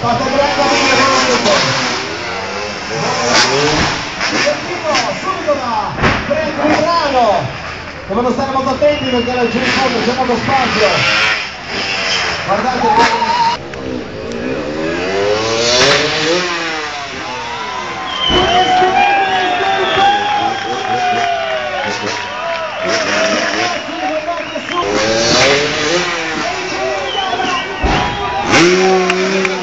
Fate bravo a me, Bravo! Subito va! Prende il brano! Devono stare molto attenti perché laggiù in fondo c'è molto spazio! Guardate! Thank you.